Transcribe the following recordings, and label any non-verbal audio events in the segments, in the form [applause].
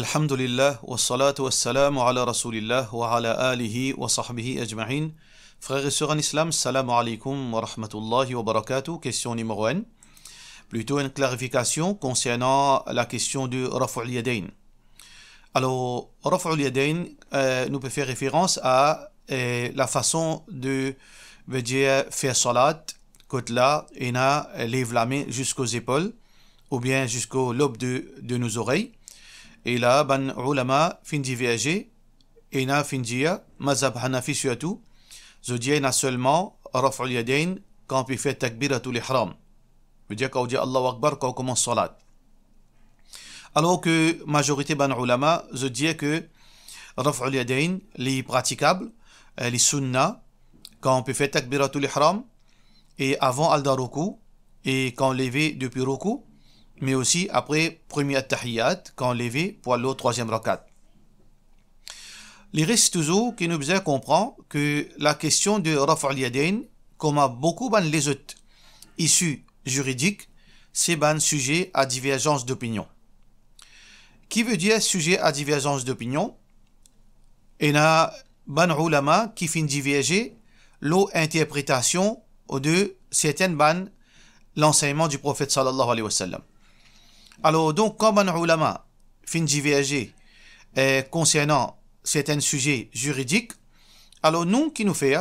Alhamdulillah wa salatu wa salam ala rasulillah wa ala alihi wa sahbihi ajma'in. Frères et sœurs en islam, salam alaikum wa rahmatullahi wa barakatuh. Question numéro 1. Plutôt une clarification concernant la question du raf'ul yadayn. Alors, raf'ul yadayn euh, nous peut faire référence à euh, la façon de veut dire faire salat, côté là, et a lève la main jusqu'aux épaules ou bien jusqu'au lobe de, de nos oreilles. Là, ban ulama fin diverger, et na fin dire, mazhab hanafi surtout, dis na seulement raf'ul yadayn quand on fait takbiratul ihram. veut dire quand on dit Allahu Akbar quand on commence salat. Alors que majorité ban ulama, dis que raf'ul yadayn, les praticables, les sunnah, quand on peut faire takbiratul ihram, et avant al daruku, et quand on levé depuis roku, mais aussi après premier tahiyyat, quand levé pour au troisième rakat. Les restes qui nous besoin comprendre que la question de Raf' al-Yadayn, comme beaucoup de les autres issues juridiques, c'est un sujet à divergence d'opinion. Qui veut dire sujet à divergence d'opinion? Y a ban ulama qui fin diverger l'interprétation de certaines ban l'enseignement du prophète sallallahu alayhi wa sallam. Alors, donc, comme un ulama fin diverger euh, concernant certains sujets juridiques, alors nous, qui nous fait,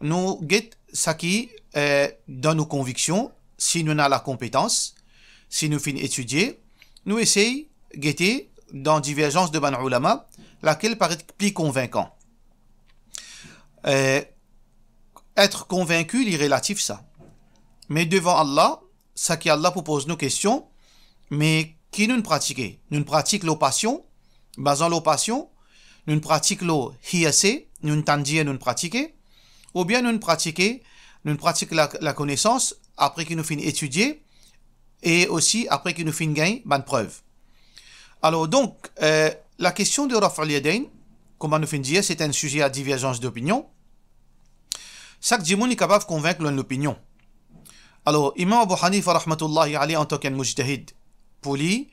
nous guette ce qui est dans nos convictions, si nous avons la compétence, si nous fin étudier, nous essayons de guetter dans divergence de ban ulama, laquelle paraît plus convaincant. Euh, être convaincu, il est relatif ça. Mais devant Allah, ça qui Allah propose nos questions, mais qui nous pratiquons Nous pratiquons la passion, basant la passion, nous pratiquons le hiyassé, nous tendions nous pratiquer, ou bien nous pratiquons, nous pratiquons la, la connaissance après que nous finissons étudier, et aussi après que nous finissons gagner bonne preuve. Alors donc, euh, la question de Raf'al Yadayn, comme nous finissons dire, c'est un sujet à divergence d'opinion. Chaque djimoun est capable de convaincre l'opinion. Alors, Imam Abu Hanifa, en tant qu'un mujtahid, pour lui,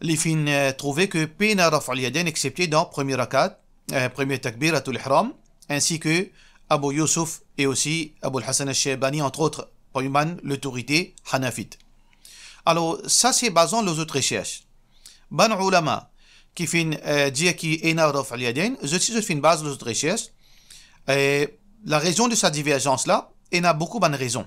les fins euh, trouvé que pena raf'al yadayn excepté dans premier rakat, euh, premier takbir à ihram, ainsi que Abu Yusuf et aussi Abu Hassan al-Shaybani, entre autres, parmi l'autorité hanafite. Alors, ça c'est basant les autres recherches. Ban ulama, qui fin euh, dire qui est na raf'al yadayn, je suis fin base les autres recherches. La raison de sa divergence là, il y a beaucoup de raisons.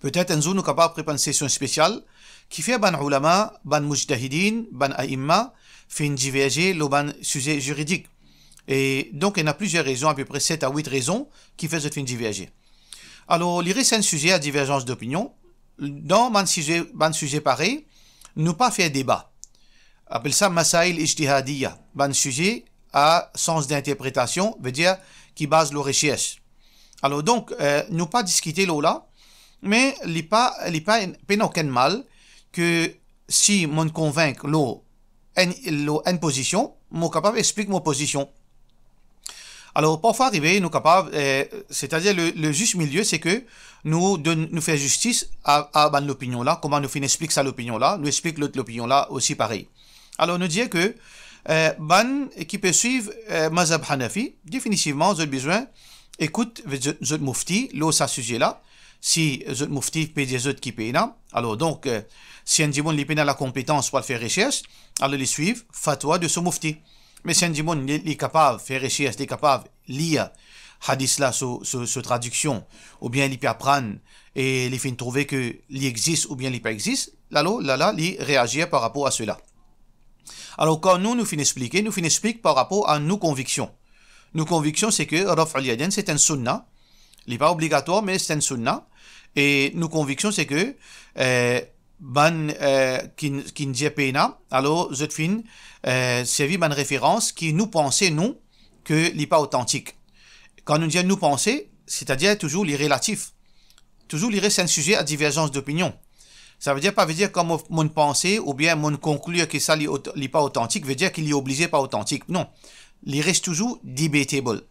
Peut-être un jour nous capable de préparer une session spéciale qui fait ban ulama, ban mujtahidin, ban aïmma, fin diverger le ban sujet juridique. Et donc, il y a plusieurs raisons, à peu près 7 à 8 raisons, qui font cette fin diverger. Alors, lire c'est un sujet à divergence d'opinion. Dans un sujet, ban sujet pareil, nous pas faire débat. Appelle ça masail ijtihadiyya. Ban sujet à sens d'interprétation, veut dire qui base le recherche. Alors donc, euh, nous pas discuter là, mais il n'y a pas, il pas, aucun mal que si mon convainc l'eau une position, mon capable explique mon position. Alors, parfois arriver, nous capable, euh, c'est-à-dire le, juste milieu, c'est que nous de, justice à, à l'opinion là, comment nous fin explique ça l'opinion là, nous explique l'autre l'opinion là aussi pareil. Alors, nous dire que euh, ban qui peut suivre euh, définitivement, vous besoin, écoute, vous mufti, l'eau, ça sujet là, si vous mufti peut des autres qui payent alors donc, euh, si un djimoun n'a la compétence pour faire recherche, alors les suivre, fatwa de ce mufti. Mais si un djimoun est capable faire recherche, est capable lire hadith là sous, sous, traduction, ou bien il peut apprendre et il fait trouver que il existe ou bien il pas existe, là là, là, il réagir par rapport à cela. Alors quand nous nous finissons expliquer, nous finissons expliquer par rapport à nos convictions. Nos convictions, c'est que Raf al c'est un sunnah. Il n'est pas obligatoire, mais c'est un sunnah. Et nos convictions, c'est que euh, ban euh, dit alors je fin euh, servi ban référence qui nous pensait nous que n'est pas authentique. Quand nous disons nous penser, c'est-à-dire toujours les relatifs. Toujours les c'est un sujet à divergence d'opinion. Ça veut dire pas veut dire comme mon pensée ou bien mon conclure que ça n'est pas authentique, veut dire qu'il est obligé pas authentique. Non. Il reste toujours debatable.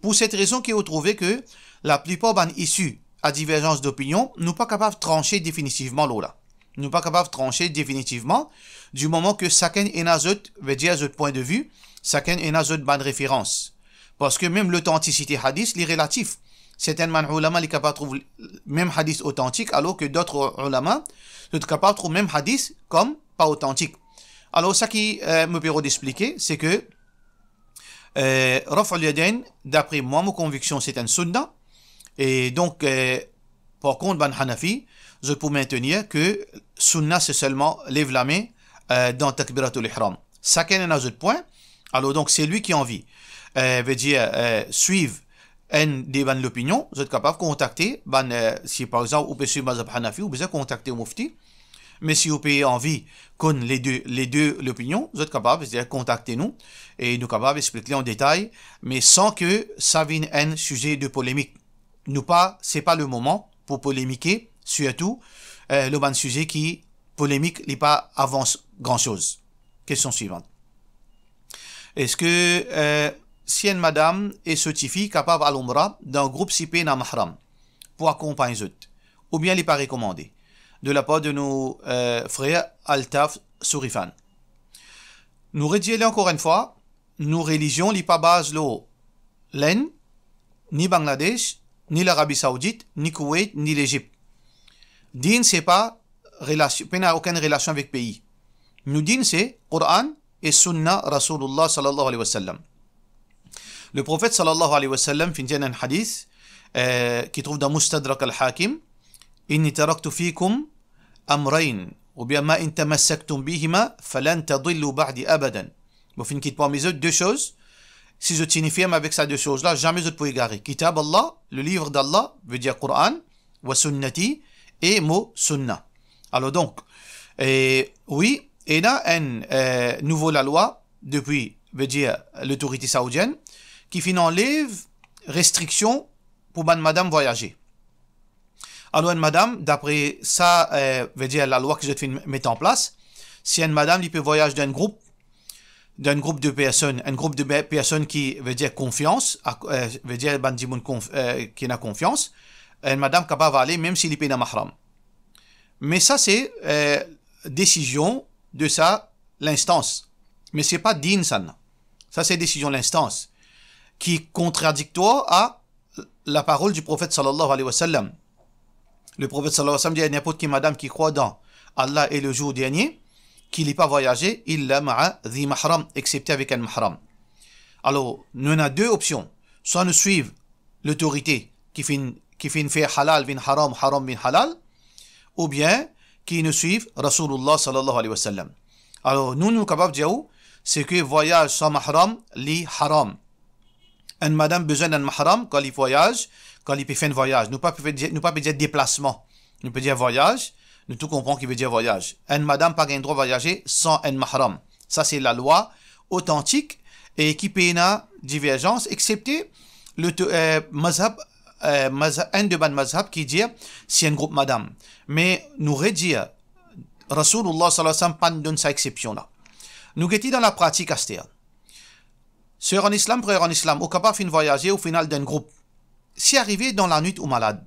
Pour cette raison qu'il a trouvé que la plupart ban issus à divergence d'opinion, nous pas capables de trancher définitivement là. Nous pas capable de trancher définitivement du moment que chacun est dans veut dire point de vue, chacun dans une bonne référence. Parce que même l'authenticité hadith, est relatif. Certains ulama sont capables de trouver même hadith authentique, alors que d'autres ulama sont capables de trouver même hadith comme pas authentique. Alors, ça qui euh, me permet d'expliquer, c'est que euh, d'après moi, ma conviction, c'est un sunnah. Et donc, euh, par contre, ban Hanafi, je peux maintenir que sunnah, c'est seulement lève la main euh, dans takbiratul ihram. Chacun a un autre point? Alors, donc, c'est lui qui en vit. Euh, veut dire, euh, suivre un des ban l'opinion, vous êtes capable de contacter, ban, euh, si par exemple, vous pouvez suivre Mazhab Hanafi, vous pouvez contacter au mufti. Mais si vous avez envie qu'on les deux, les deux l'opinion, vous êtes capable de contacter nous et nous capables d'expliquer en détail, mais sans que ça vienne un sujet de polémique. Nous pas, c'est pas le moment pour polémiquer, surtout euh, le bon sujet qui polémique n'est pas avance grand chose. Question suivante. Est-ce que euh, si une madame est certifiée capable à l'ombre d'un groupe cipé dans mahram pour accompagner les autres, ou bien n'est pas recommandé? de la part de nos euh, frères Altaf Sourifan. Nous rédigeons encore une fois, nos religions n'est pas base l'eau l'Inde, ni Bangladesh, ni l'Arabie Saoudite, ni Koweït, ni l'Égypte. Din, c'est pas relation, n'a aucune relation avec pays. Nous din, c'est Coran et Sunna Rasulullah sallallahu alayhi wa sallam. Le prophète sallallahu alayhi wa sallam un hadith euh, qui trouve dans Mustadrak al-Hakim Inni taraktu fikum amrayn ou bien ma in bihima falan tadillu ba'di abadan. Bon, fin quitte parmi deux choses si je tiens avec ces deux choses là jamais je ne peux égarer. Kitab Allah le livre d'Allah veut dire Coran wa sunnati et mot sunna. Alors donc et, oui et là un euh, nouveau la loi depuis veut dire l'autorité saoudienne qui fait enlève restriction pour madame voyager. Alors, une madame, d'après ça, euh, veut dire la loi que je te mettre en place, si une madame, il peut voyager d'un groupe, d'un groupe de personnes, un groupe de personnes qui veut dire confiance, euh, veut dire euh, qui a confiance, une madame capable d'aller même s'il est dans mahram. Mais ça, c'est euh, décision de ça, l'instance. Mais c'est pas din ça. C'est décision l'instance qui est contradictoire à la parole du prophète sallallahu alayhi wa sallam. Le prophète sallallahu alayhi wa sallam dit n'importe qui madame qui croit dans Allah et le jour dernier, qu'il n'est pas voyagé, il l'a ma'a mahram, excepté avec un mahram. Alors, nous avons deux options. Soit nous suivons l'autorité qui fait, qui fait faire halal bin haram, haram bin halal, ou bien qui nous suivent Rasulullah sallallahu alayhi wa sallam. Alors, nous, nous capables de dire, c'est que voyage sans mahram, li haram. Un madame besoin d'un mahram quand il voyage, quand il peut faire un voyage. Nous ne pouvons pas, nous pas dire déplacement. Nous pouvons dire voyage. Nous tout comprenons qu'il veut dire voyage. Un madame pas le droit de voyager sans un mahram. Ça, c'est la loi authentique et qui une divergence, excepté le euh, mazhab, euh, un de ban mazhab qui dit c'est un groupe madame. Mais nous redire, Rasulullah sallallahu alayhi wa sallam donne sa exception là. Nous étions dans la pratique à Sœur en islam, frère en islam, au capable de voyager au final d'un groupe si arrivé dans la nuit ou malade,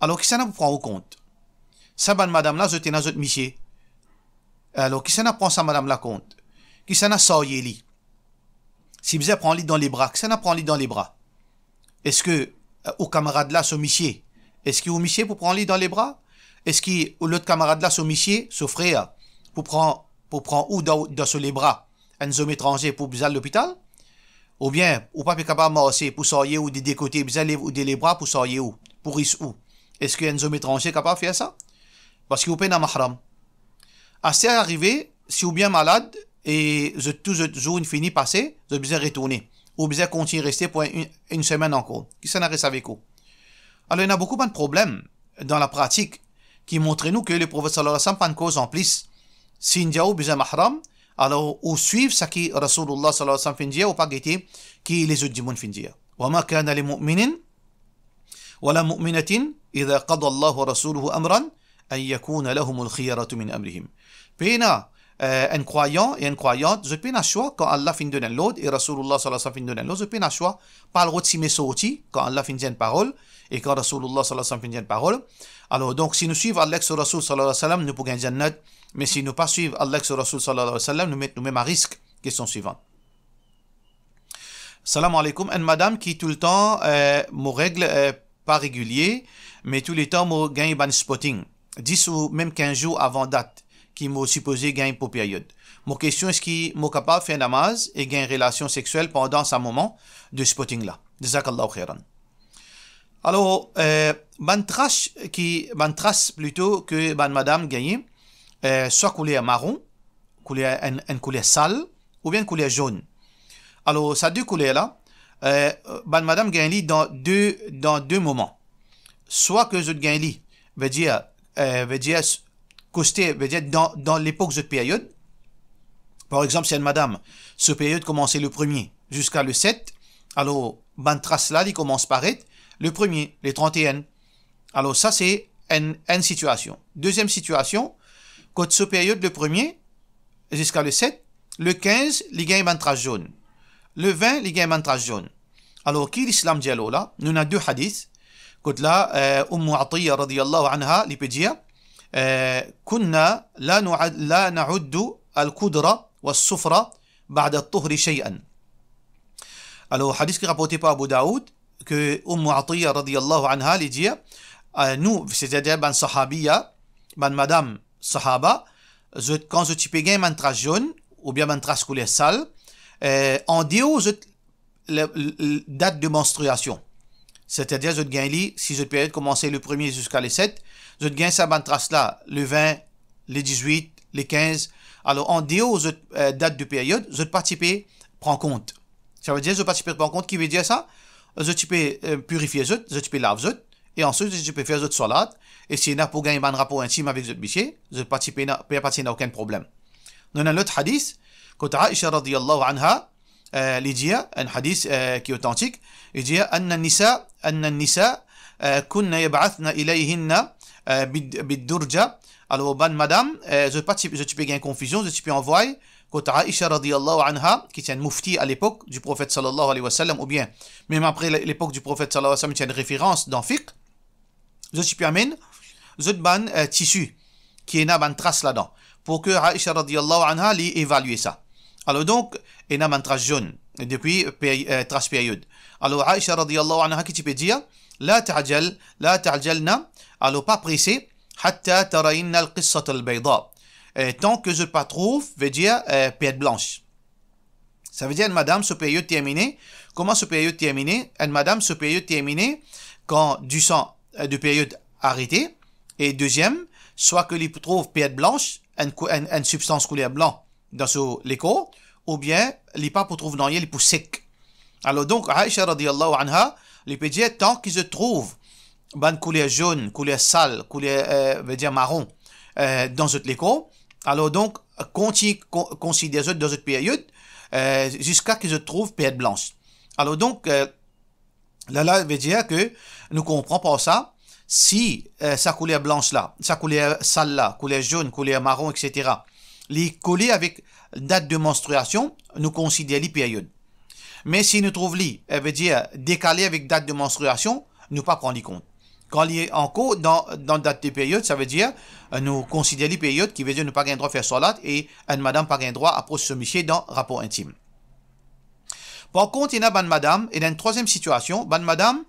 alors qui s'en a prend au compte Ça, madame là, je t'ai dans notre monsieur. Alors, qui s'en prend ça, madame là, compte? Qui s'en a sorti lit Si vous prend lit dans les bras, qui s'en prend lit dans les bras Est-ce que, euh, au camarade là, ce monsieur, est-ce qu'il au monsieur pour prendre lit dans les bras Est-ce qu'il, l'autre camarade là, ce monsieur, ce frère, pour prendre, pour prendre où dans, dans les bras Un homme étranger pour à l'hôpital? Ou bien, ou pas capable marcher pour sortir ou de des côtés, ou de les bras pour sortir où, pour où. Est-ce qu'il y a un homme étranger capable de faire ça? Parce qu'il est dans mahram. Assez arrivé, si vous bien malade, et je, tout le jour fini passé, je besoin retourner. Ou besoin continuer rester pour une, semaine encore. Qui s'en reste avec vous? Alors, il y a beaucoup de problèmes dans la pratique qui montrent nous que le prophète sallallahu alayhi wa sallam pas une cause en plus. Si il y a besoin mahram, alors ou suivre ce que Rasulullah sallallahu alayhi wa sallam fait dire ou pas guetter qui les autres du monde fait dire وما كان لمؤمن ولا مؤمنة إذا قضى الله ورسوله أمرا أن يكون لهم الخيرة من أمرهم بينا euh, un croyant et une croyante, je peux choix quand Allah fin donner l'autre et Rasulullah sallallahu alayhi wa sallam fin donner l'autre, je peux choix par le rôti mes sorti quand Allah fin dire une parole et quand Rasulullah sallallahu alayhi wa sallam fin dire une parole. Alors donc si nous suivons Allah sur Rasul sallallahu alayhi wa sallam, nous pouvons gagner jannat, mais si nous pas suivons Allah sur Rasul sallallahu alayhi wa sallam, nous mettons nous-mêmes à risque. Question suivante. Salam alaikum, une madame qui tout le temps, euh, mon règle euh, pas régulier, mais tous les temps, moi gagne ban spotting. 10 ou même 15 jours avant date qui m'a supposé gagner pour période. Mon question est-ce qu'il m'a capable de faire namaz et gagner relation sexuelle pendant ce moment de spotting là? Jazakallahu khairan. Alors, euh, ban qui, trace plutôt que ban madame gagne, euh, soit couleur marron, couleur, une, une couleur sale, ou bien couleur jaune. Alors, ces deux couleurs là, euh, madame gagne dans deux, dans deux moments. Soit que je gagne veut dire, veut dire costé, veut dire dans, dans l'époque de période. Par exemple, si une madame, ce période commençait le premier jusqu'à le 7, alors, trace là, il commence par être le premier, les 31. Alors, ça, c'est une, une situation. Deuxième situation, quand ce période le premier jusqu'à le 7, le 15, il gagne ban trace jaune. Le 20, il gagne ban trace jaune. Alors, qui l'islam dit là? Nous avons deux hadiths. Quand là, Umm Atiyya radiyallahu anha, il peut dire, كنا لا نعد لا نعد القدرة والصفرة بعد الطهر شيئا. Alors, hadith qui est rapporté par Abu Daoud, que Umm Atiyya radiyallahu anha, il dit, nous, c'est-à-dire ban sahabiya, ban madame sahaba, quand je type gain man trace jaune, ou bien man trace couleur sale, en déo, la date de menstruation. C'est-à-dire, je gagne si je période commencer le 1er jusqu'à le 7, je gagne ça bande trace là, le 20, le 18, le 15. Alors, en déo, je euh, date de période, je participer prend compte. Ça veut dire, je participer prend compte, qui veut dire ça? Je peux euh, purifier je, je peux laver et ensuite, je peux faire je salat, et si y a pour gagner un rapport intime avec je biché, je peux participer aucun problème. Nous avons l'autre hadith, quand Aisha radiyallahu anha, euh, il dit, un hadith euh, qui est authentique, il dit, أن النساء أن النساء كن يبعثن إليهن بالدرجة alors ban madame euh, je pas je tu peux gagner confusion je peux envoyer quand Aisha radiyallahu anha qui est un mufti à l'époque du prophète sallallahu alayhi wa sallam ou bien même après l'époque du prophète sallallahu alayhi wa sallam qui a une référence dans fiqh je peux amener je ban euh, tissu qui est une ban trace là-dedans pour que Aisha radiyallahu anha lui évalue ça Alors donc, il y a transition depuis euh, trash période. Alors Aïcha radiyallahu anha qui peut dire? La ta'jal, la ta'jalna, alors pas pressé. Tant que je ne pas trouve, veut dire euh, période blanche. Ça veut dire, madame, ce période terminée. Comment ce période terminée? Madame, ce période terminée quand du sang euh, de période arrêtée. Et deuxième, soit que l'on trouve période blanche, une, une, une substance couleur blanc dans ce l'écho ou bien l'il pas pour trouver dans il pour sec alors donc Aisha radiyallahu anha les dire tant qu'ils se trouvent ban couleur jaune, couleur sale, couleur euh, veut dire marron euh, dans cette l'écho, alors donc continue considérer dans cette période euh, jusqu'à qu'ils se trouvent période blanche. Alors donc euh, là là veut dire que nous comprenons pas ça. Si euh, sa couleur blanche là, sa couleur sale là, couleur jaune, couleur marron, etc., les coller avec date de menstruation, nous considérons les périodes. Mais si nous trouvons li, elle veut dire décalé avec date de menstruation, nous pas prendre compte. Quand il est en dans, dans date de période, ça veut dire nous considérer les périodes qui veut dire nous pas droit à faire salat et une madame pas droit à monsieur dans rapport intime. Par contre, il y a une madame, et dans une troisième situation, ban madame,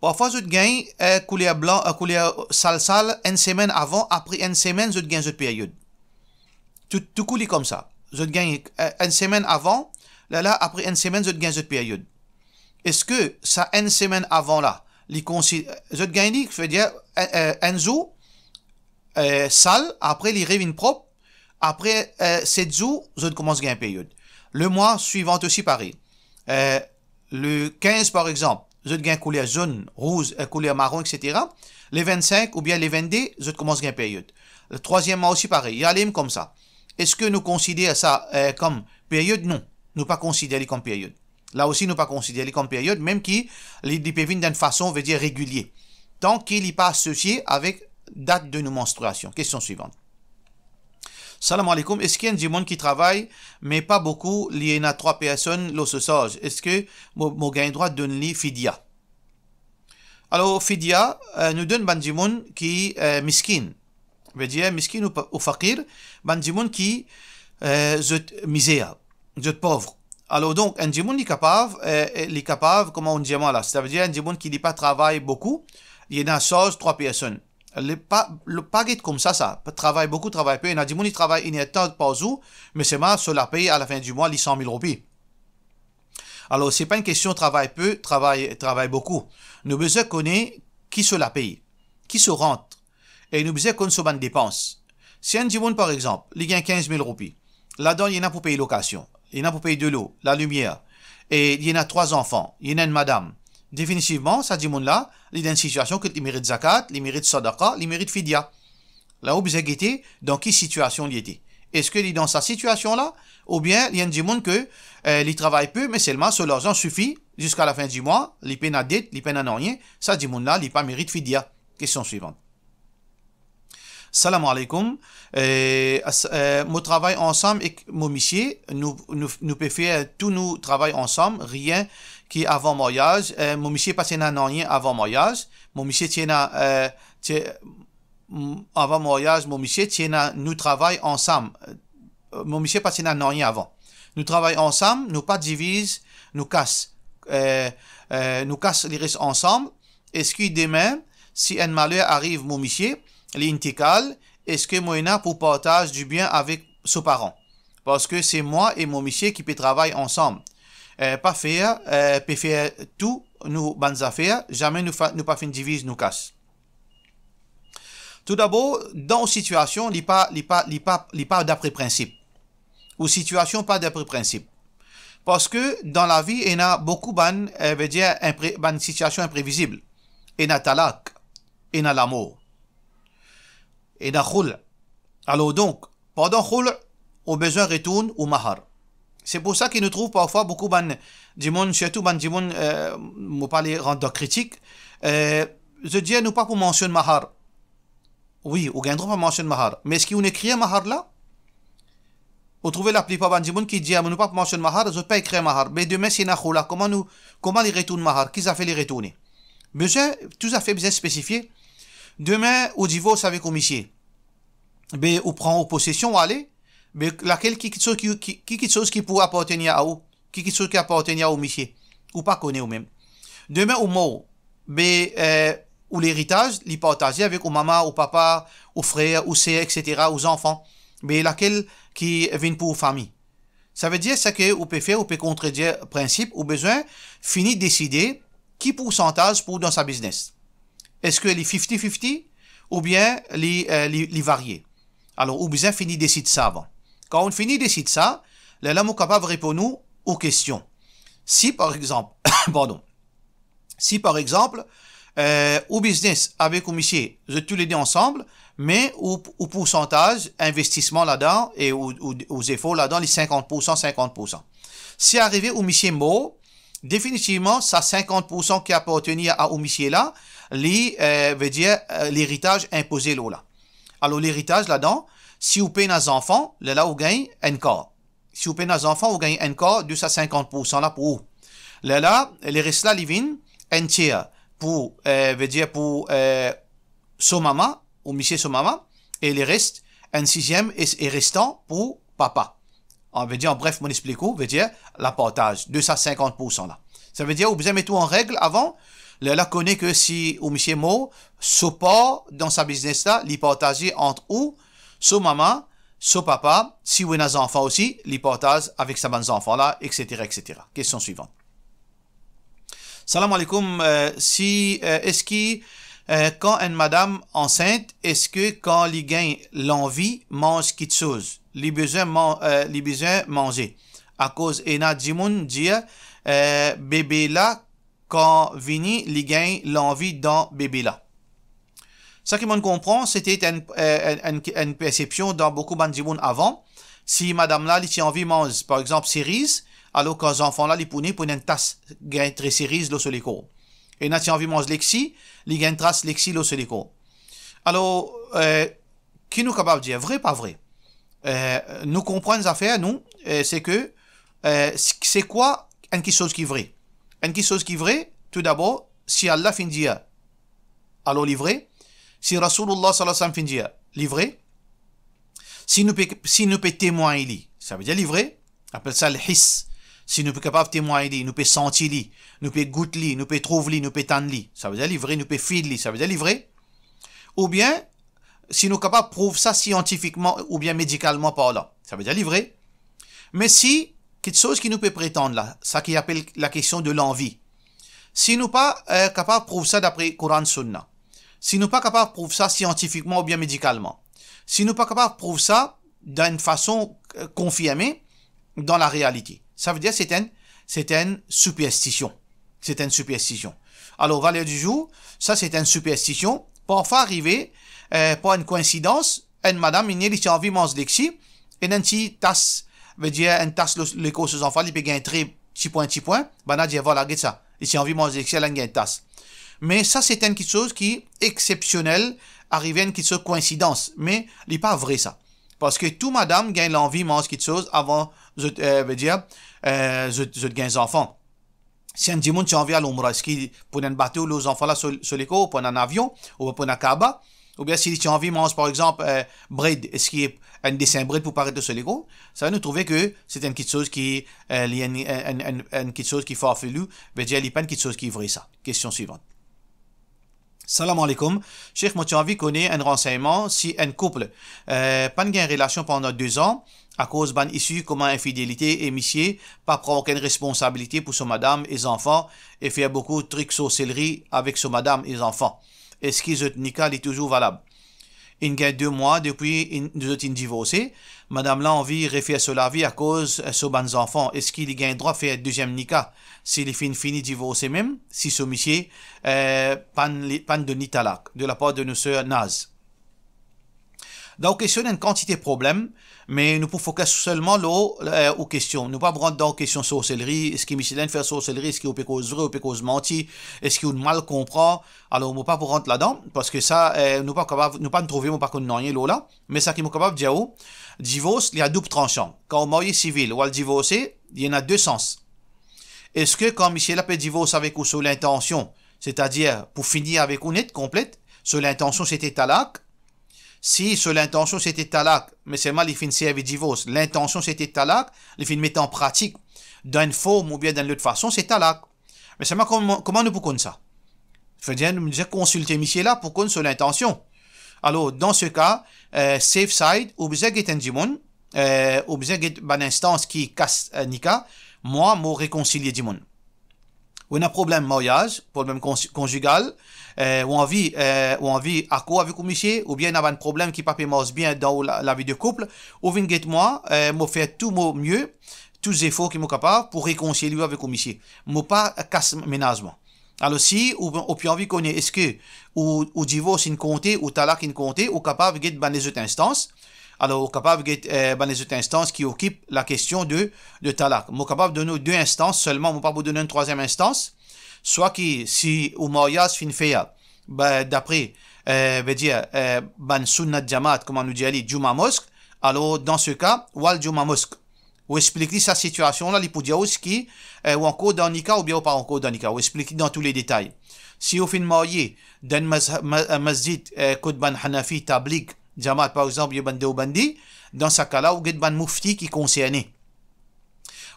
parfois je gagne euh, couleur blanc, euh, couleur sale sale, une semaine avant, après une semaine, je gagne cette période. Tout, tout coulé comme ça. Je gagne euh, une semaine avant, là, là, après une semaine, je gagne cette période. Est-ce que ça, une semaine avant là, les je gagne, je veux dire, un jour, euh, sale, après les revient propre, après euh, 7 jours, je commence à gagner une période. Le mois suivant aussi pareil. Euh, le 15 par exemple, je gagne couleur jaune, rouge, euh, couleur marron, etc. Les 25 ou bien les 22, je commence à gagner une période. Le troisième mois aussi pareil. Il y a les comme ça. Est-ce que nous considérons ça euh, comme période? Non. Nous pas considérer comme période. Là aussi, nous pas considérer comme période, même qui venir d'une façon veut dire régulier. Tant qu'il n'est pas associé avec date de nos menstruations. Question suivante. Salam alaikum. Est-ce qu'il y a du monde qui travaille, mais pas beaucoup, il y a trois personnes, le sage. Est-ce que mon gain droit donne li fidia? Alors, fidia, euh, nous donne du monde qui est miskin. Ou fakir, ban du monde qui euh, misère, je pauvre. Alors donc, un monde est capable, euh, est capable, comment on dit là, ça veut dire un monde qui n'est pas travaille beaucoup, il y a une chose, trois personnes. Le pas, le pas comme ça, ça. Travaille beaucoup, travaille peu. Il y a des gens qui travaillent une temps par jour, mais c'est mal sur la paye à la fin du mois, les 100 000 roupies. Alors, c'est pas une question travaille peu, travaille, travaille beaucoup. Nous besoin connaître qui se la paye, qui se rentre. Et nous besoin connaître son dépenses. Si un monde, par exemple, il gagne 15 000 roupies, là-dedans, il y en a pour payer location, il y en a pour payer de l'eau, la lumière, et il y en a trois enfants, il y en a une madame, définitivement, ça dit là, il y a une situation que il mérite zakat, il mérite sadaqa, il mérite fidya. Là où vous avez dans quelle situation il était? Est-ce qu'il est dans sa situation-là, ou bien il y a un monde que euh, il travaille peu, mais seulement sur l'argent suffit jusqu'à la fin du mois, il peine à dette, il peine à rien, ça dit là, il pas mérite fidya. Question suivante. Salam alaikum. Euh, euh, mon travail ensemble et mon monsieur, nous, nous, nous pouvons faire tout nous travail ensemble, rien qui avant mariage, euh, mon monsieur passé un rien avant mariage, mon monsieur tient euh, avant mariage, mon monsieur tient nous travaillons ensemble. Euh, mon monsieur passé un avant. Nous travaillons ensemble, nous pas divise, nous casse. Euh, euh, nous casse les restes ensemble. Est-ce que demain, si un malheur arrive, mon monsieur, l'intical, est-ce que moi pour partage du bien avec ses parents? Parce que c'est moi et mon monsieur qui peut travailler ensemble. Euh, pas faire, euh, peut faire tout nos bonnes affaires, jamais nous, fa, nous pas une divise, nous casse. Tout d'abord, dans situation, il pas, pas, pas, pas d'après principe. Ou situation pas d'après principe. Parce que dans la vie, il y a beaucoup de euh, veut dire, de situations imprévisibles. Il y a talak, il y a l'amour, y a khul. Alors donc, pendant khul, au besoin retourne au mahar. C'est pour ça qu'il nous trouve parfois beaucoup de monde, surtout ban du monde, euh, pas les rendre critique. Euh, je dis, nous pas pour mentionner mahar. Oui, on gagne pas mentionner mahar. Mais est-ce qu'on écrit mahar là? Vous trouvez la plupart ban du monde qui dit, ah, nous pas pour mentionner mahar, je pas écrire mahar. Mais demain, c'est là. Comment nous, comment les retourne mahar? Qui a fait les retourner? Besoin, tout à fait bien spécifié. Demain, au divorce avec un monsieur. Ben, on prend en possession, allez mais laquelle qui chose qui, qui, qui chose qui pourrait appartenir à où qui chose qui appartenir au monsieur ou pas connaît ou même. Demain au mot mais euh, ou l'héritage les partager avec ou maman ou papa ou frère ou sœur etc aux enfants. Mais laquelle qui vient pour famille? Ça veut dire ça que vous pouvez faire ou peut contredire principe ou besoin fini décider qui pourcentage pour dans sa business est-ce que les 50-50 ou bien les, euh, les, les variés? Alors ou besoin fini décider ça avant quand on finit de citer ça, là, est capable de répondre aux questions. Si par exemple, [coughs] pardon, si par exemple, euh, au business avec au monsieur, je tous les deux ensemble, mais au, pourcentage investissement là-dedans et aux, aux, efforts là-dedans, les 50%, 50%. Si arrivé au monsieur mot, définitivement, ça 50% qui appartenait à au monsieur là, les, euh, veut dire euh, l'héritage imposé là. Alors l'héritage là-dedans, si vous payez nos enfants, là, vous gagnez quart. Si vous payez nos enfants, vous gagnez quart, 250% là pour vous. Là, là, les restes là, viennent un tiers pour, euh, veut dire pour, euh, son maman, ou monsieur son maman, et les restes, un sixième est, restant pour papa. On veut dire, en bref, mon explique veut dire la partage, 250% là. Ça veut dire, vous avez tout en règle avant, là, là, connaît que si, ou monsieur mot, support dans sa business là, il partager entre où, son maman, son papa, si avez des enfants aussi, les partage avec ses enfants-là, etc., etc. Question suivante. Salam alaikum. Euh, si, euh, est-ce que euh, quand une madame enceinte, est-ce que quand les gagne l'envie, mange quelque chose, les besoins, man, manger, à cause et na dimoun dire bébé là quand vini les gagne l'envie dans bébé là. Ça qui m'en comprend, c'était une, euh, une, une, perception dans beaucoup de avant. Si madame là, elle envie de manger, par exemple, cerises, alors quand les enfants là, ils pounaient pour une tasse, cerises, là, sur les cours. Et n'a envie de manger lexi, ils gagnent trace lexi, là, sur les cours. Alors, euh, qui nous capable de dire, vrai, pas vrai? euh, nous comprenons affaires, nous, euh, c'est que euh, c'est quoi une chose qui est vraie? Une chose qui est vraie, tout d'abord, si Allah finit dire, alors livré, si Rasulullah sallallahu dire, livré, si nous peut, si nous peut témoigner, ça veut dire livré, appelle ça le his. Si nous capables de témoigner, nous pouvons sentir, nous pouvons goûter, nous pouvons trouver, nous pouvons tendre, ça veut dire livrer, nous pouvons filer, ça veut dire livrer. Ou bien, si nous de prouver ça scientifiquement ou bien médicalement par là, ça veut dire livrer. Mais si, quelque chose qui nous peut prétendre là, ça qui appelle la question de l'envie, si nous pas euh, capables de prouver ça d'après Coran Sunna, si nous pas capables de prouver ça scientifiquement ou bien médicalement, si nous pas capables de prouver ça d'une façon euh, confirmée dans la réalité, ça veut dire c'est une, c'est une superstition. C'est une superstition. Alors, valeur du jour, ça c'est une superstition. Parfois arriver, euh, par une coïncidence, une madame, y a envie de manger et une petite tasse, veut une tasse, les causes aux enfants, il peut gagner très petit point, petit point, ben, a dit, voilà, regarde ça. Il a envie manger elle a une tasse. Mais ça, c'est une chose qui est exceptionnelle, arriver à une chose coïncidence. Mais, il n'est pas vrai, ça. Parce que tout madame gagne l'envie de manger quelque chose avant, je euh, veux dire, euh, je, je gagne enfants. Si un dimanche tu envie à l'ombre, est-ce qu'il pour un bateau, les enfants là sur, sur l'écho, pour un avion, ou pour un kaba, ou bien si tu as envie de manger, par exemple, euh, bread, est-ce qu'il a un dessin bread pour paraître sur l'écho, ça va nous trouver que c'est une petite chose qui, euh, une, une, une, une, petite chose qui fait fallu, veut dire, il pas une petite chose qui est vraie, ça. Question suivante. Salam alaikum. Cheikh, moi, tu as envie de connaître un renseignement si un couple, euh, pas une relation pendant deux ans, à cause ban issue comme infidélité et missier, pas prendre aucune responsabilité pour son madame et ses enfants et faire beaucoup de trucs sorcellerie avec son madame et ses enfants. Est-ce que ce nika est toujours valable? Il y a deux mois depuis nous avons divorcé. Madame là envie de refaire la vie à cause de ses enfants. Est-ce qu'il a le droit de faire deuxième nika? S'il finit fini divorcé même, si ce monsieur, euh, pan, pan de nitalak, de la part de nos sœurs Naz. Donc, question une quantité de problèmes, mais nous pouvons focuser seulement là, euh, aux questions. Nous pas prendre dans question sorcellerie. Est-ce que Michelin fait sorcellerie? Est-ce qu'il peut cause vrai? Peut cause menti? Est-ce qu'il mal comprend? Alors, nous pas pour rentrer là-dedans, parce que ça, euh, nous pas capable, nous pas nous trouver, nous pas qu'on rien là, mais ça qui nous capable de dire, divorce, il y a double tranchant. Quand on marié civil ou le divorcer, il y en a deux sens. Est-ce que quand Michel a fait divorce avec ou sous l'intention, c'est-à-dire pour finir avec une net complète, sur l'intention c'était talak, si sur l'intention c'était talak, mais seulement les fins avec divorce, l'intention c'était talak, les fins mettre en pratique d'une forme ou bien d'une autre façon, c'est talak. Mais seulement comment, comment nous pouvons ça? Faut dire, nous consulter Michel là pour qu'on sur l'intention. Alors, dans ce cas, euh, safe side, ou bien get un dimon, euh, ou bien get une instance qui casse euh, nika, moi, moi réconcilier dimon. Ou un problème mariage, problème conjugal, euh, ou envie, euh, ou envie accord avec monsieur, ou bien avoir un problème qui pas bien dans la, vie de couple, ou vient get moi, euh, moi faire tout mon mieux, tous les efforts qui m'ont capable pour réconcilier avec monsieur. Moi pas casse ménagement. Alors si, ou, ou puis envie connaît, est-ce que, ou, ou divorce in compté, ou talak compté, ou capable get ban les autres instances, alors capable euh, ban les autres instances qui occupent la question de, de talak. Moi capable de donner deux instances seulement, moi pas vous donner une troisième instance, soit qui, si mariage fin ben, d'après, euh, veut dire, euh, ban sunnat jamaat, comme on nous dit ali, juma mosque, alors dans ce cas, wal juma mosque. Ou expliquer sa situation là, peut dire aussi, euh, ou encore dans Nika ou bien pas encore dans Nika, ou expliquer dans tous les détails. Si au fin marié, dans masjid, euh, ban Hanafi, Tablik, Jamaat par exemple, il a Bandi, dans ce cas-là, ou ban mufti qui concerné.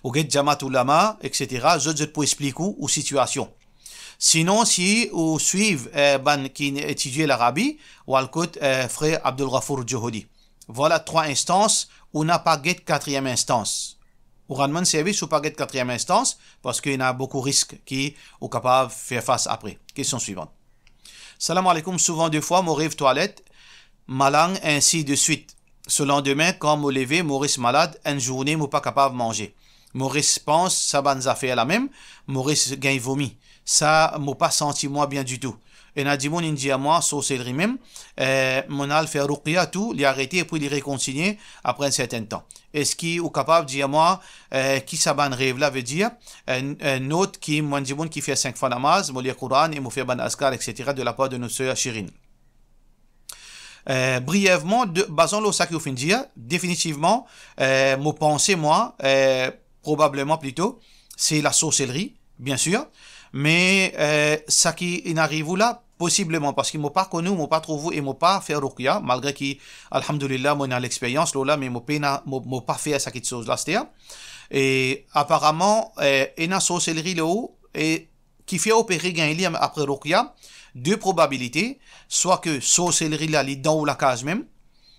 Ou get Jamaat Ulama, etc. Je, je peux expliquer ou situation. Sinon, si vous suivez euh, ban qui étudie l'Arabie, ou al euh, frère Abdul Ghafour Johodi. Voilà trois instances où n'a pas de quatrième instance. Ou rendement service ou pas de quatrième instance parce qu'il y a beaucoup de risques qui sont capables de faire face après. Question suivante. Salam alaikum, souvent deux fois, mon rêve toilette, ma langue, ainsi de suite. Ce lendemain, quand me lever, Maurice malade, une journée, je pas capable de manger. Maurice pense, ça va nous faire la même, Maurice gagne vomi. Ça, m'a pas senti moi bien du tout. Et n'a dit mon à moi, sorcellerie même, euh, mon al fait ruqya tout, les arrêter et puis les réconcilier après un certain temps. Est-ce qu'il est capable de dire moi, euh, qui ça ban rêve là veut dire, un, autre qui, moi, dit qui fait cinq fois namaz, moi, le Coran et moi, fait ban askar, etc., de la part de nos sœurs Shirin. Euh, brièvement, de, basant le sac dire, définitivement, euh, mon pensée, moi, euh, probablement plutôt, c'est la sorcellerie, bien sûr. Mais euh, ça qui n'arrive là, possiblement, parce qu'ils m'ont pas connu, m'ont pas trouvé et m'ont pas fait ruqya, malgré que, alhamdulillah, moi, j'ai l'expérience, là, mais m'ont pas fait cette chose là, Et apparemment, il y a sorcellerie là et qui fait opérer gain après ruqya, deux probabilités, soit que sorcellerie là, dans la case même,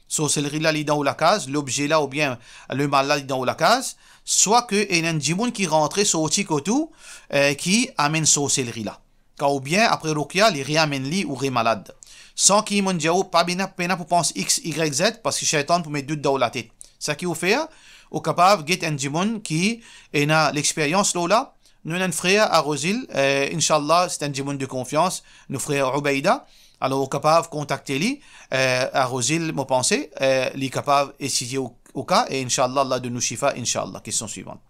sorcellerie là, dans la case, l'objet là, ou bien le mal là, dans la case, soit que y a un djimoun qui rentre sur le euh, qui amène sorcellerie là. Ou bien, après Rukia, il réamène li ou malade. Sans qu'il m'en dise, pas bien pour penser X, Y, Z, parce que shaitan pour mettre doute dans la tête. Ça qui vous fait, ou capable, get un djimoun qui a l'expérience là, nous avons un frère à Rosil, euh, Inch'Allah, c'est un djimoun de confiance, nos frères Ubaïda. Alors, capable, contacter lui, euh, à Rosil, mon pensée, euh, est capable d'étudier au, cas, et Inch'Allah, Allah de nous shifa, Inch'Allah. Question suivante.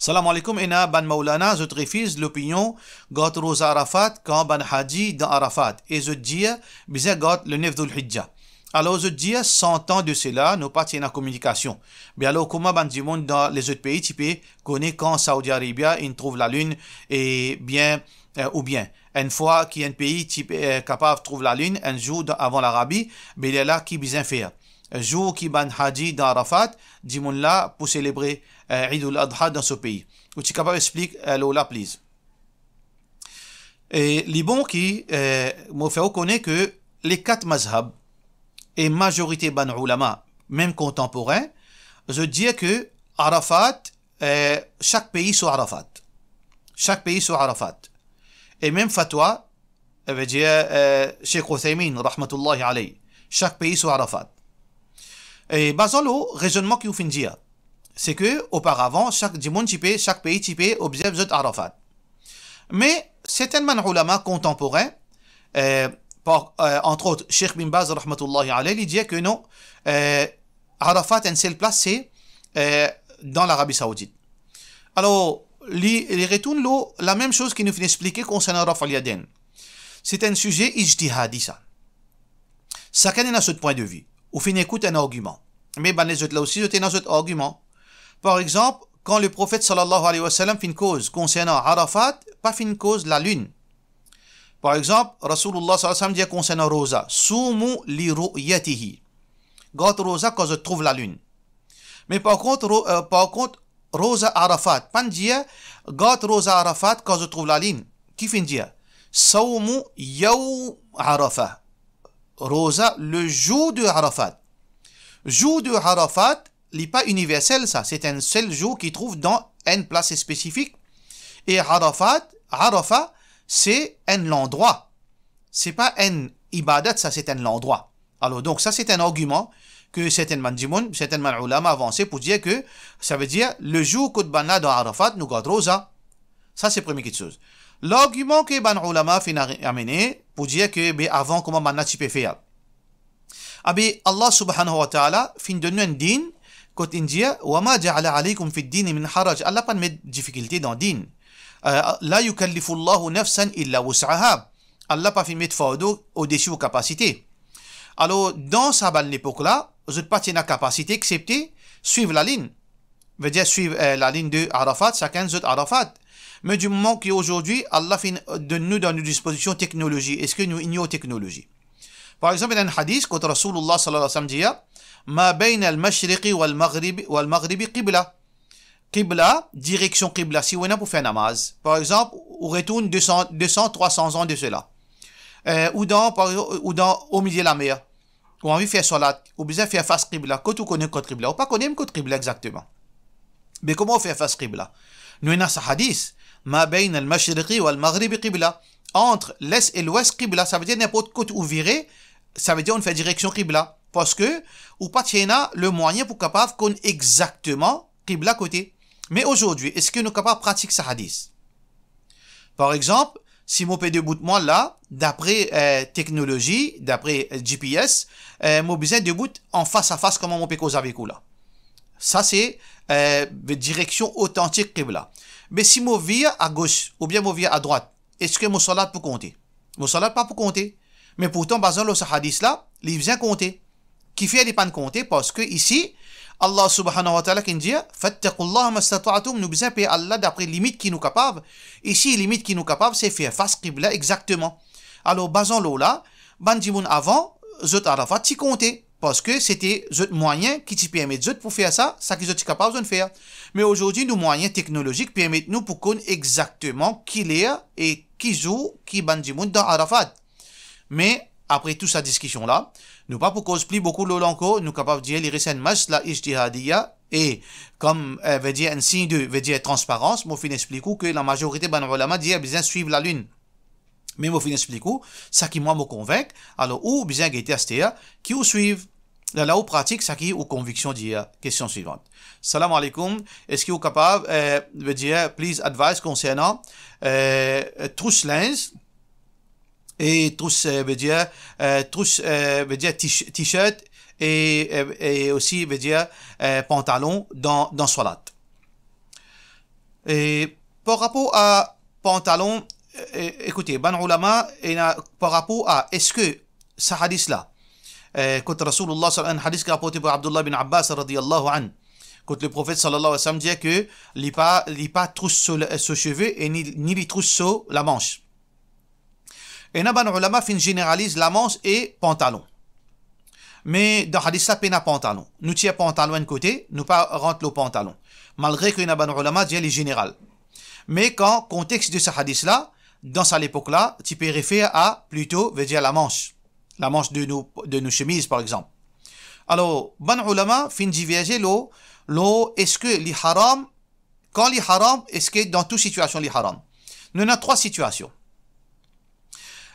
Salam alaikum, ina ban Maulana, je refuse l'opinion, got Rosa Arafat, quand ban Haji dans Arafat. Et je dis, bizarre got le 9 d'Ul Hijjah. Alors, je dis, 100 ans de cela, nous pas en communication. Mais alors, comment ban du monde dans les autres pays, tu peux connaître quand Saudi Arabia, il trouve la lune, et bien, euh, ou bien, une fois qu'il y a un pays qui est capable de trouver la lune, un jour avant l'Arabie, mais il est là qui besoin faire. Qui ban Haji dans Arafat, dis là pour célébrer euh, Eid al-Adha dans ce pays. Capable d'expliquer, euh, Lola, please? Et bons qui euh, me fait reconnaître que les quatre mazhab, et majorité ban ulama, même contemporains, je dis que Arafat, chaque pays sur Arafat. Chaque pays sur Arafat. Et même fatwa, veut dire Sheikh Uthaymin, rahmatullahi alayhi. Chaque pays sur Arafat. Et basant le raisonnement qu'il faut dire, c'est que auparavant, chaque monde typé, chaque pays typé observe zot Arafat. Mais certains ulama contemporains, euh, par, euh, entre autres, Sheikh bin Baz, rahmatullahi alayhi, dit que non, euh, Arafat, une seule place, c'est euh, dans l'Arabie Saoudite. Alors, les retourne la même chose qu'il nous fait expliquer concernant Raf al C'est un sujet ijtihadi, ça. Canne à ce point de vue. Ou fin écoute un argument. Mais ben les autres là aussi, c'est un autre argument. Par exemple, quand le prophète sallallahu alayhi wa sallam fait une cause concernant Arafat, pas fait une cause la lune. Par exemple, Rasulullah sallallahu alayhi wa sallam dit concernant Rosa, Soumu li ru'yatihi. Gat Rosa quand je trouve la lune. Mais par contre, euh, par contre, Rosa Arafat. Pas dire, gat Rosa Arafat quand je trouve la ligne. Qui fait dire? Saumu yaw Arafat. Rosa, le jour de Arafat. Jour de Arafat, pas universel ça. C'est un seul jour qui trouve dans une place spécifique. Et Arafat, Arafat, c'est un endroit. C'est pas un ibadat, ça c'est un endroit. Alors donc ça c'est un argument que certains c'est certains ulama avancé pour dire que ça veut dire le jour que banna dans Arafat nous garde rosa. Ça c'est la première chose. L'argument que ban ulama fin amené dire que ben, avant comment banna tu peux faire? Abi Allah subhanahu wa ta'ala fin donne un din quand il dit wa ma ja'ala alaykum fi din min haraj. Allah pas de difficulté dans din. Euh, la yukallifu Allah nafsan illa wus'aha. Allah pas fait mettre fardeau au-dessus de capacités. Alors, dans sa bonne époque-là, vous n'avez pas la capacité, excepté suivre la ligne. Veut dire suivre euh, la ligne de Arafat, chacun de Arafat. Mais du moment qu'aujourd'hui, Allah fait de nous dans nos dispositions technologie, est-ce que nous ignorons technologie? Par exemple, dans un hadith, quand Rasulullah sallallahu alayhi wa sallam dit, Ma bain al-mashriqi wal-maghribi wal-maghribi qibla. Qibla, direction qibla. Si on a pour faire namaz, par exemple, on retourne 200, 200 300 ans de cela. Euh, ou dans, par, ou dans, au milieu de la mer ou envie de faire salat, ou besoin faire face qibla, quand tu connais code qibla, ou pas connaît code qibla exactement. Mais comment faire face qibla? Nous avons ce hadith, ma qibla. Entre l'est et l'ouest qibla, ça veut dire n'importe côté où virer, ça veut dire on fait direction qibla. Parce que, ou pas le moyen pour capable qu'on exactement qibla côté. Mais aujourd'hui, est-ce que nous capables pratiquer ce hadith? Par exemple, si mon de bout de moi là, d'après euh, technologie, d'après euh, GPS, euh, mon besoin de bout en face à face comment mon causer avec vous là? Ça c'est euh, direction authentique là. Mais si mon vire à gauche ou bien mon vire à droite, est-ce que mon salat peut compter? Mon salat pas pour compter. Mais pourtant, par exemple, ce hadith-là, il vient compter. Qui fait les pas compter parce que ici, Allah subhanahu wa ta'ala qui dit Fattaqullah mastata'atum, nous besoin payer Allah d'après limite qui nous capable. Ici, limite qui nous capable, c'est faire face qibla exactement. Alors, basons l'eau là, bandimoun avant, zot arafat, t'y compter. Parce que c'était zot moyen qui t'y permet zot pour faire ça, ça qui zot capable de faire. Mais aujourd'hui, nos moyens technologiques permettent nous pour connaître exactement qui est et qui joue, qui bandimoun dans Arafat. Mais, après toute cette discussion-là, nous pas pour cause plus beaucoup de l'enco, nous capables de dire les récents la ijtihadiyya et comme euh, veut dire un signe de veut dire transparence, moi fin explique que la majorité ban ulama dit bien suivre la lune. Mais moi fin explique ça qui moi me convainc, alors ou bien gaiter astéa qui ou suivre Là, là, où pratique, ça qui ou conviction dire question suivante. Salam alaikum. Est-ce que vous capable euh, de dire, please advice concernant euh, trousse lens et trousse euh, veut dire euh, euh, dire t-shirt et, et aussi veut dire euh, pantalon dans dans salat. Et par rapport à pantalon, euh, écoutez, ban ulama, par rapport à est-ce que ce hadith là quand Rasulullah un hadith rapporté par Abdullah bin Abbas quand le prophète sallallahu alayhi wa sallam dit que il pas il pas trousse sur ce cheveu et ni ni les trousse sur la manche. Et na ban ulama fin généralise la manche et pantalon. Mais dans hadith ça pena pantalon. Nous tient pantalon d'un côté nous pas rentre le pantalon. Malgré que na ban ulama dit les général mais quand contexte de ce hadith là dans cette époque là tu peux référer à plutôt veut la manche la manche de nos, de nos chemises, par exemple. Alors, ban ulama fin diverger l'eau, l'eau, est-ce que les haram, quand les haram, est-ce que dans toute situation les haram? Nous avons trois situations.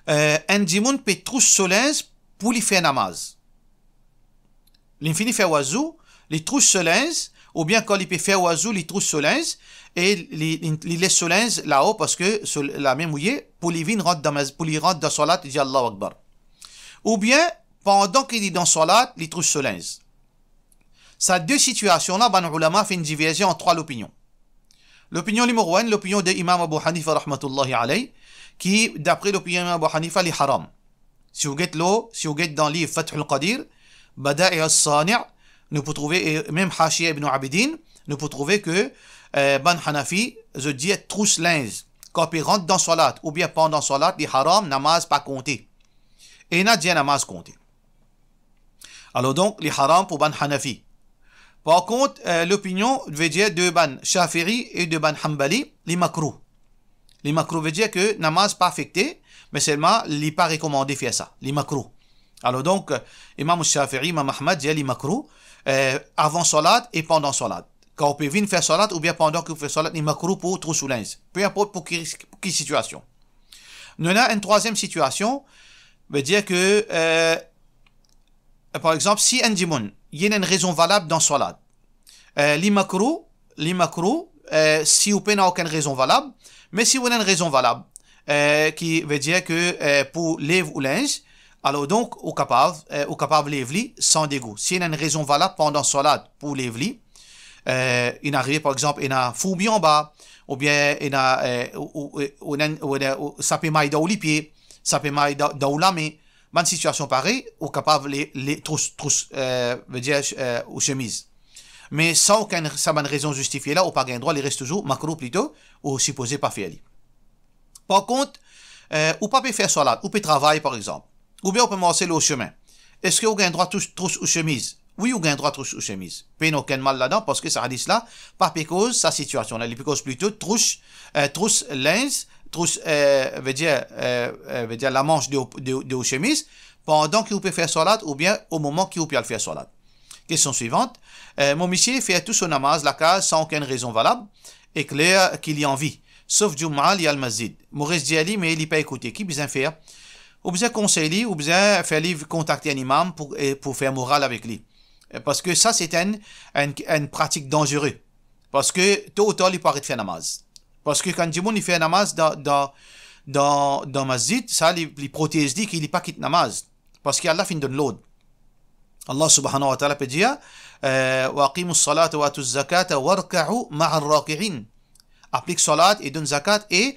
Euh, un dimoun peut trousse solens pour lui faire namaz. L'infini fait oiseau, les trousse solens, ou bien quand il peut faire oiseau, les trousse solens, et il laisse solens là-haut parce que la même mouillée, pour lui rentrer dans, pour lui rentrer dans salat, il dit Allah Akbar ou bien pendant qu'il est dans salat, il trouve linge. Ces deux situations-là, ban ulama fait une division en trois opinions. L'opinion numéro un, l'opinion de Imam Abu Hanifa rahmatullahi alayhi, qui, d'après l'opinion d'Imam Abu Hanifa, est haram. Si vous êtes l'eau, si vous êtes dans le livre Fath al-Qadir, Bada'i al-Sani' nous pouvons trouver, et même Hashia ibn Abidin, nous pouvons trouver que euh, Ban Hanafi, je dis, trousse linge. Quand il rentre dans salat, ou bien pendant salat, il haram, namaz pas compté et n'a pas namaz compté. Alors donc, les haram pour ban Hanafi. Par contre, euh, l'opinion veut dire de ban Shafiri et de ban Hanbali, les makrou. Les makrou veut dire que namaz pas affecté, mais seulement les pas recommandé faire ça, les makrou. Alors donc, Imam Shafiri, Imam Ahmad dit les makrou euh, avant salat et pendant salat. Quand peut venir faire salat ou bien pendant que vous faites salat, les makrou pour trop sous Peu importe pour quelle, situation. Nous avons une troisième situation, veut dire que, euh, par exemple, si un dimoun, il y a une raison valable dans salat, euh, l'imakru, l'imakru, euh, si vous n'a aucune raison valable, mais si vous avez une raison valable, euh, qui veut dire que euh, pour lèvres ou linge, alors donc, au capable, euh, au capable lèvres sans dégoût. Si il y a une raison valable pendant salat pour lèvres euh, il arrive par exemple, il a fourbi en bas, ou bien il a, euh, ou, ou, ou, ça peut mailler dans les pieds, ça peut mal dans la mais dans situation pareille, ou capable les, les trousses, trousses, euh, veut dire, euh, ou chemises. Mais sans aucune raison justifiée là, ou pas gain droit, il reste toujours macro plutôt, ou supposé pas faire. Par contre, euh, ou pas peut faire salat, ou peut travailler par exemple, ou bien on peut marcher au chemin. Est-ce que vous avez droit tous trousse ou chemise? Oui, ou gain droit trousse ou chemise. Pas aucun mal là-dedans, parce que ça dit là, pas cause sa situation là, cause plutôt trousse, euh, trousse linge, trousse, euh, veut dire, euh, euh, veut dire la manche de, de, de chemise pendant qu'il peut faire salat ou bien au moment qu'il peut faire salat. Question suivante. Euh, mon monsieur fait tout son namaz, la case, sans aucune raison valable, et clair qu'il y a envie. Sauf Jum'a, il y a le masjid. Maurice dit mais il n'est pas écouté. Qui besoin faire? Ou besoin conseiller, ou besoin faire lui contacter un imam pour, pour faire morale avec lui. Parce que ça, c'est une, une, une pratique dangereuse. Parce que tôt ou tard, il paraît de faire namaz. Parce que quand Jimoun il fait namaz dans, dans, dans, dans masjid, ça, les, les prothèses dit qu'il n'est pas quitte namaz. Parce qu'Allah fin donne l'autre. Allah subhanahu wa ta'ala peut dire وَأَقِيمُوا الصَّلَاةَ وَأَتُوا الزَّكَاةَ وَارْكَعُوا مَعَ الرَّاكِعِينَ Applique salat et donne zakat et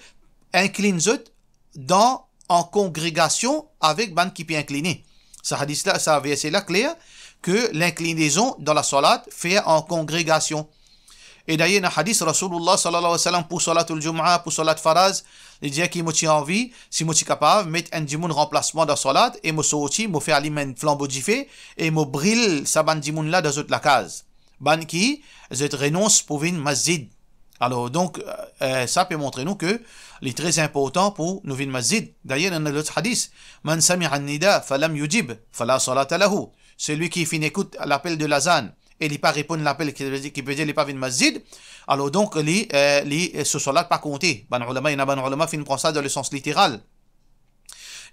incline zut dans en congrégation avec ban qui peut incliner. Ce hadith-là, ça c'est là clair que l'inclinaison dans la salat fait en congrégation. Et d'ailleurs, dans le hadith, Rasulullah sallallahu alayhi wa sallam pour salat al-jum'a, pour salat faraz, il dit qu'il m'a envie, si suis capable, mettre un dimoun remplacement dans salat, et me sorti, me faire allumer un flambeau d'ifé, et me brille sa ban dimoun là dans la case. Ban qui, je renonce pour venir masjid. Alors, donc, euh, ça peut montrer nous que il est très important pour nous venir masjid. D'ailleurs, dans l'autre hadith, Man nida falam yujib, fala lahu. Celui qui finit écoute l'appel de l'azan, et il pas répondre à l'appel qui veut dire qu'il n'est pas venir masjid, alors donc, les, euh, les, ce salat pas compté. Ban ulama, il y a ban ulama qui prend ça dans le sens littéral.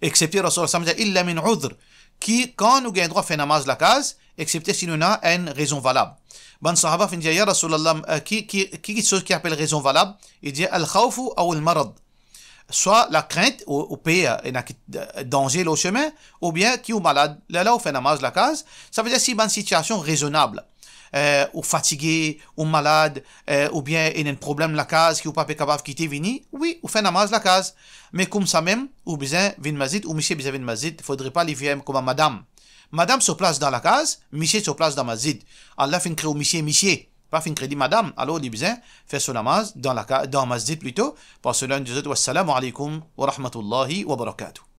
Excepté Rasul Sallam illa min udr, qui, quand nous gagnons droit, fait namaz la case, excepté si nous avons une raison valable. Ban sahaba fin Rasulallah, euh, qui, qui, qui, qui, qui appelle raison valable? Il dit, al-khawfu ou al-marad. Soit la crainte, au, au pays, il a danger au chemin, ou bien qui est malade. Là, là, on fait namaz la case. Ça veut dire si une situation raisonnable euh, ou fatigué, ou malade, euh, ou bien il y a un problème la case, qui ou pas capable de quitter vini, oui, ou fait namaz la case. Mais comme ça même, ou besoin vin mazid, ou monsieur besoin vin mazid, faudrait pas les faire comme madame. Madame se place dans la case, monsieur se place dans mazid. Allah fait créer au monsieur, monsieur. Pas fin crédit madame, alors il besoin faire son namaz dans la dans mazid plutôt, parce que l'un des autres, wassalamu alaikum wa rahmatullahi wa barakatuh.